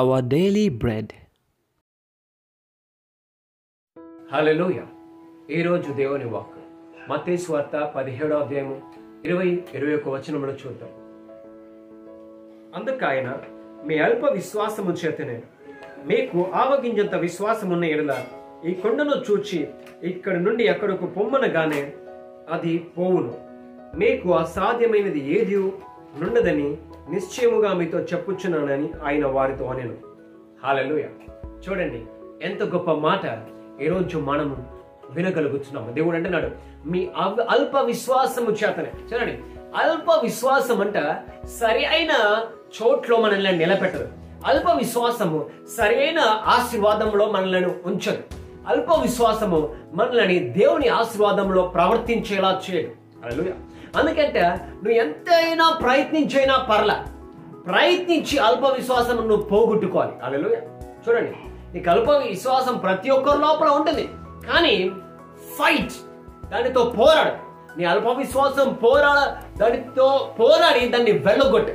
our daily bread. హల్లెలూయ ఈరోజు దేవుని walk మతే స్వార్త పదిహేడో అధ్యాయము ఇరవై ఇరవై ఒక వచనములు చూద్దాం. అందుకాయన మీ అల్ప విశ్వాసము చేతనే మీకు ఆవగింజంత విశ్వాసమున్న ఎడల ఈ కొండను చూచి ఇక్కడి నుండి అక్కడకు పొమ్మనగానే అది పోవును. మీకు అసాధ్యమైనది ఏది నుండదని నిశ్చయముగా మీతో చెప్పుచున్నానని ఆయన వారితో అనెను. హాలెలూయ. చూడండి ఎంత గొప్ప మాట ఈరోజు మనము వినగలుగుతున్నాము. దేవుడు అంటున్నాడు మీ అవ- అల్ప విశ్వాసము చేతనే. చూడండి అల్ప విశ్వాసం అంట సరి అయిన చోట్లో మనల్ని నిలబెట్టదు. అల్ప విశ్వాసము సరైన ఆశీర్వాదంలో మనల్ని ఉంచదు. అల్ప విశ్వాసము మనల్ని దేవుని ఆశీర్వాదంలో ప్రవర్తించేలా చేయడు అలా అందుకంటే నువ్వు ఎంతైనా ప్రయత్నించైనా పర్ల. ప్రయత్నించి అల్ప విశ్వాసం నువ్వు పోగొట్టుకోవాలి. అలెలుయ చూడండి నీకు అల్ప విశ్వాసం ప్రతి ఒక్కరి లోపల ఉంటుంది. కానీ ఫైట్ దానితో పోరాడు. నీ అల్ప విశ్వాసం పోరాడ దానితో పోరాడి దాన్ని వెళ్ళగొట్టు.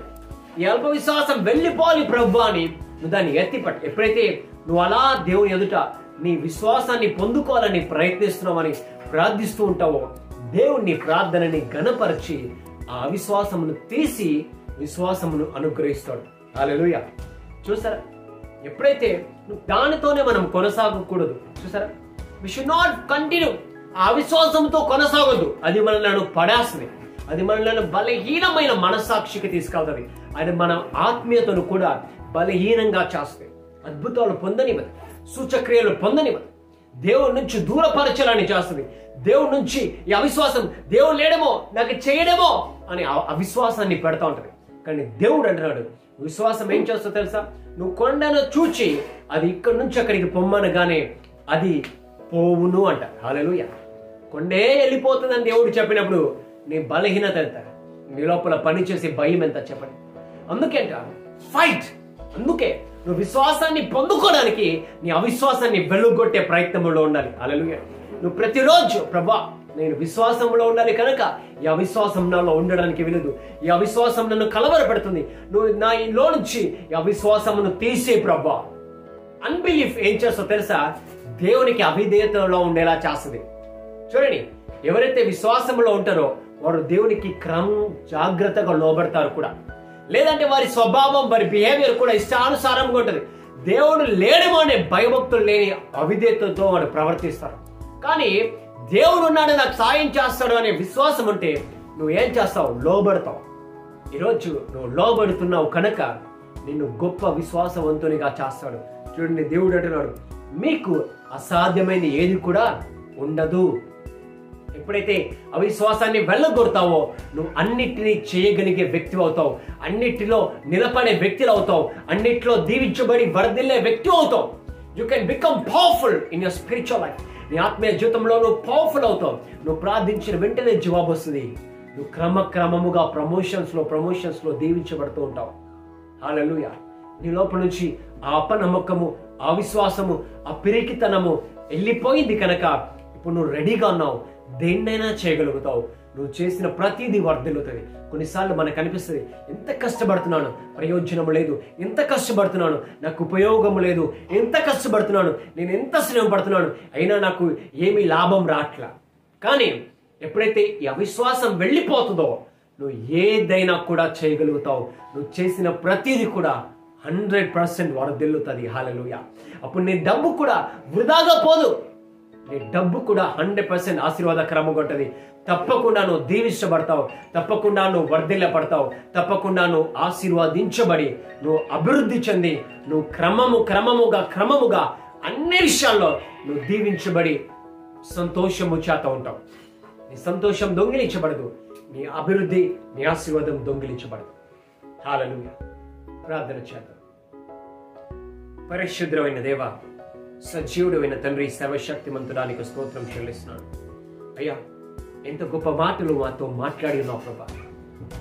నీ అల్ప విశ్వాసం వెళ్ళిపోవాలి ప్రభు అని నువ్వు దాన్ని ఎత్తిపట్టు. ఎప్పుడైతే నువ్వు అలా దేవుని ఎదుట నీ విశ్వాసాన్ని పొందుకోవాలని ప్రయత్నిస్తున్నావని ప్రార్థిస్తూ ఉంటావో దేవుణ్ణి ప్రార్థనని గణపరిచి ఆ అవిశ్వాసమును తీసి విశ్వాసమును అనుగ్రహిస్తాడు. అలెలుయ చూసారా? ఎప్పుడైతే దానితోనే మనం కొనసాగకూడదు చూసారా? వి షుడ్ నాట్ కంటిన్యూ ఆ అవిశ్వాసంతో కొనసాగొద్దు. అది మనల్ని పడేస్తుంది అది మనల్ని బలహీనమైన మనస్సాక్షికి తీసుకెళ్తుంది. అది మన ఆత్మీయతను కూడా బలహీనంగా చేస్తుంది. అద్భుతాలు పొందనివ్వదు. సూచక్రియలు పొందనివ్వదు. దేవుడి నుంచి దూరపరచాలని చేస్తుంది. దేవుడి నుంచి ఈ అవిశ్వాసం దేవుడు లేడేమో నాకు చేయడేమో అని అవిశ్వాసాన్ని పెడతా ఉంటుంది. కానీ దేవుడు అంటున్నాడు విశ్వాసం ఏం చేస్తా తెలుసా? నువ్వు కొండను చూచి అది ఇక్కడి నుంచి అక్కడికి పొమ్మనగానే అది పోవును అంట. హాలెలుయ కొండే వెళ్ళిపోతుందని దేవుడు చెప్పినప్పుడు నీ బలహీనత ఎంత? నీ లోపల పనిచేసే భయం ఎంత చెప్పండి. అందుకే అంట ఫైట్. అందుకే నువ్వు విశ్వాసాన్ని పొందుకోవడానికి నీ అవిశ్వాసాన్ని వెలుగొట్టే ప్రయత్నంలో ఉండాలి. అలలుగా నువ్వు ప్రతిరోజు ప్రభా నేను విశ్వాసంలో ఉండాలి కనుక ఈ అవిశ్వాసం నాలో ఉండడానికి వీలదు. ఈ అవిశ్వాసం నన్ను కలవరపడుతుంది. నువ్వు నా ఇంట్లో నుంచి ఈ అవిశ్వాసమును తీసే ప్రభా. అన్బిలీఫ్ ఏం చేస్తో తెలుసా? దేవునికి అవిధేయతలో ఉండేలా చేస్తుంది. చూడండి ఎవరైతే విశ్వాసంలో ఉంటారో వారు దేవునికి క్రమం జాగ్రత్తగా లోబడతారు కూడా. లేదంటే వారి స్వభావం వారి బిహేవియర్ కూడా ఇష్టానుసారంగా ఉంటుంది. దేవుడు లేడేమో అనే భయభక్తులు లేని అవిధేతతో వాడు ప్రవర్తిస్తారు. కానీ దేవుడు ఉన్నాడు నాకు సాయం చేస్తాడు అనే విశ్వాసం ఉంటే నువ్వు ఏం చేస్తావు? లోబడతావు. ఈరోజు నువ్వు లోబడుతున్నావు కనుక నిన్ను గొప్ప విశ్వాసవంతునిగా చేస్తాడు. చూడండి దేవుడు అంటున్నాడు మీకు అసాధ్యమైనది ఏది కూడా ఉండదు. ఎప్పుడైతే అవిశ్వాసాన్ని వెళ్ళగొడతావో నువ్వు అన్నిటినీ చేయగలిగే వ్యక్తి అవుతావు. అన్నిటిలో నిలబడే వ్యక్తులు అవుతావు. అన్నిటిలో దీవించబడి వరదిల్లే వ్యక్తి అవుతావు. You can become powerful in your spiritual life నీ ఆత్మీయ జీవితంలో నువ్వు పవర్ఫుల్ అవుతావు. నువ్వు ప్రార్థించిన వెంటనే జవాబు వస్తుంది. నువ్వు క్రమక్రమముగా ప్రమోషన్స్లో ప్రమోషన్స్లో దీవించబడుతూ ఉంటావు. హాలూయ నీ లోపల నుంచి ఆ అపనమ్మకము ఆ విశ్వాసము ఆ పిరికితనము వెళ్ళిపోయింది కనుక ఇప్పుడు నువ్వు రెడీగా ఉన్నావు. దేన్నైనా చేయగలుగుతావు. నువ్వు చేసిన ప్రతిదీ వర్ధిల్లుతుంది. కొన్నిసార్లు మనకు అనిపిస్తుంది ఎంత కష్టపడుతున్నాను ప్రయోజనం లేదు ఎంత కష్టపడుతున్నాను నాకు ఉపయోగం లేదు ఎంత కష్టపడుతున్నాను నేను ఎంత శ్రమ పడుతున్నాను అయినా నాకు ఏమీ లాభం రాట్లా. కానీ ఎప్పుడైతే ఈ అవిశ్వాసం వెళ్ళిపోతుందో నువ్వు ఏదైనా కూడా చేయగలుగుతావు. నువ్వు చేసిన ప్రతిదీ కూడా హండ్రెడ్ పర్సెంట్ వరదిల్లుతుంది హాలలుయ. అప్పుడు నీ డబ్బు కూడా వృధాగా పోదు. నీ డబ్బు కూడా హండ్రెడ్ పర్సెంట్ ఆశీర్వాదకరంగా ఉంటుంది. తప్పకుండా నువ్వు దీవించబడతావు. తప్పకుండా నువ్వు వర్ధిల్లపడతావు తప్పకుండా నువ్వు ఆశీర్వాదించబడి నువ్వు అభివృద్ధి చెంది నువ్వు క్రమము క్రమముగా క్రమముగా అన్ని విషయాల్లో నువ్వు దీవించబడి సంతోషము చేత ఉంటావు. నీ సంతోషం దొంగిలించబడదు. నీ అభివృద్ధి నీ ఆశీర్వాదం దొంగిలించబడదు. హాలలుయ ప్రార్థన చేద్దాం. పరిశుద్రమైన దేవ సజీవుడమైన తండ్రి సర్వశక్తిమంతుడానికి స్తోత్రం చెల్లిస్తున్నాను. అయ్యా ఎంత గొప్ప మాటలు మాతో మాట్లాడి ఉన్నావు ప్రభా.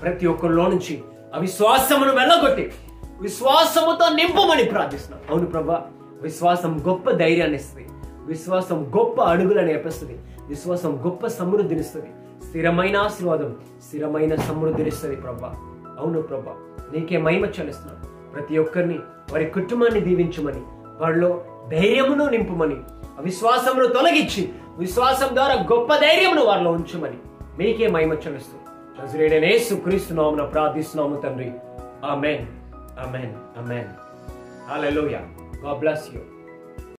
ప్రతి ఒక్కరిలో నుంచి అవిశ్వాసమును వెళ్ళగొట్టి విశ్వాసముతో నింపమని ప్రార్థిస్తున్నాం. అవును ప్రభా విశ్వాసం గొప్ప ధైర్యాన్ని ఇస్తుంది. విశ్వాసం గొప్ప అడుగులను నేర్పిస్తుంది విశ్వాసం గొప్ప సమృద్ధినిస్తుంది స్థిరమైన ఆశీర్వాదం స్థిరమైన సమృద్ధినిస్తుంది ప్రభా. అవును ప్రభా నీకే మహిమ చెల్లిస్తున్నాను ప్రతి ఒక్కరిని వారి కుటుంబాన్ని దీవించమని వారిలో ధైర్యమును నింపుమని అవిశ్వాసమును తొలగించి విశ్వాసం ద్వారా గొప్ప ధైర్యమును వారిలో ఉంచమని మీకే మహిమ చెల్లిస్తూ నజరేడనే సుక్రీస్తున్నామున ప్రార్థిస్తున్నాము తండ్రి. Amen. Amen. Amen. Hallelujah. God bless you.